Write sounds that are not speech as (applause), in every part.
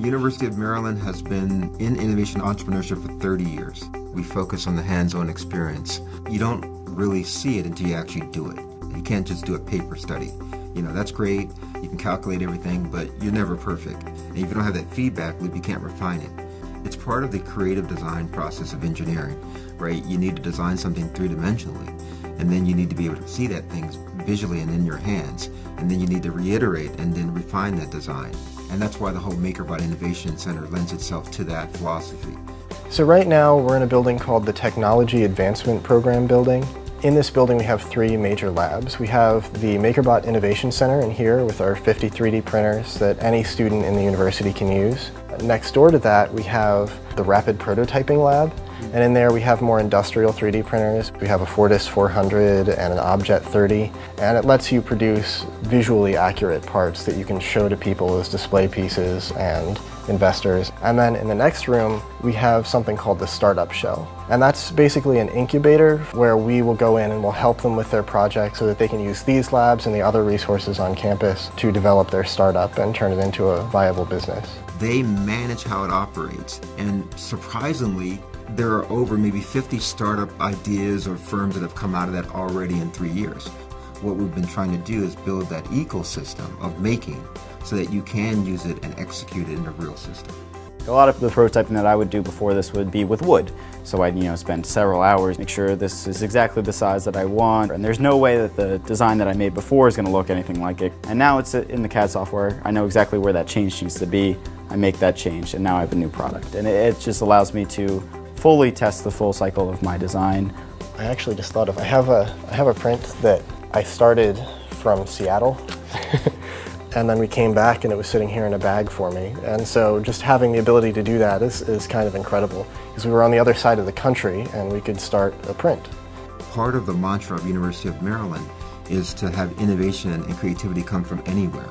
The University of Maryland has been in innovation entrepreneurship for 30 years. We focus on the hands-on experience. You don't really see it until you actually do it. You can't just do a paper study. You know, that's great, you can calculate everything, but you're never perfect. And if you don't have that feedback loop, you can't refine it. It's part of the creative design process of engineering, right? You need to design something three-dimensionally, and then you need to be able to see that thing visually and in your hands, and then you need to reiterate and then refine that design. And that's why the whole MakerBot Innovation Center lends itself to that philosophy. So right now we're in a building called the Technology Advancement Program building. In this building we have three major labs. We have the MakerBot Innovation Center in here with our 50 3D printers that any student in the university can use. Next door to that we have the Rapid Prototyping Lab and in there we have more industrial 3D printers. We have a Fortus 400 and an Objet 30 and it lets you produce visually accurate parts that you can show to people as display pieces and investors. And then in the next room, we have something called the Startup Shell. And that's basically an incubator where we will go in and we'll help them with their project so that they can use these labs and the other resources on campus to develop their startup and turn it into a viable business. They manage how it operates. And surprisingly, there are over maybe 50 startup ideas or firms that have come out of that already in three years. What we've been trying to do is build that ecosystem of making so that you can use it and execute it in a real system. A lot of the prototyping that I would do before this would be with wood. So I'd you know spend several hours, make sure this is exactly the size that I want, and there's no way that the design that I made before is going to look anything like it. And now it's in the CAD software. I know exactly where that change needs to be. I make that change, and now I have a new product. And it, it just allows me to fully test the full cycle of my design. I actually just thought of I have a I have a print that I started from Seattle. (laughs) and then we came back and it was sitting here in a bag for me. And so just having the ability to do that is, is kind of incredible because we were on the other side of the country and we could start a print. Part of the mantra of University of Maryland is to have innovation and creativity come from anywhere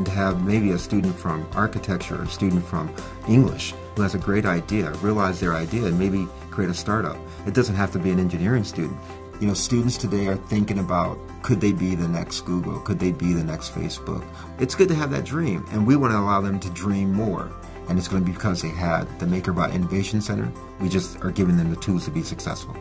and to have maybe a student from architecture or a student from English who has a great idea, realize their idea and maybe create a startup. It doesn't have to be an engineering student. You know, students today are thinking about could they be the next Google? Could they be the next Facebook? It's good to have that dream, and we want to allow them to dream more. And it's going to be because they had the MakerBot Innovation Center. We just are giving them the tools to be successful.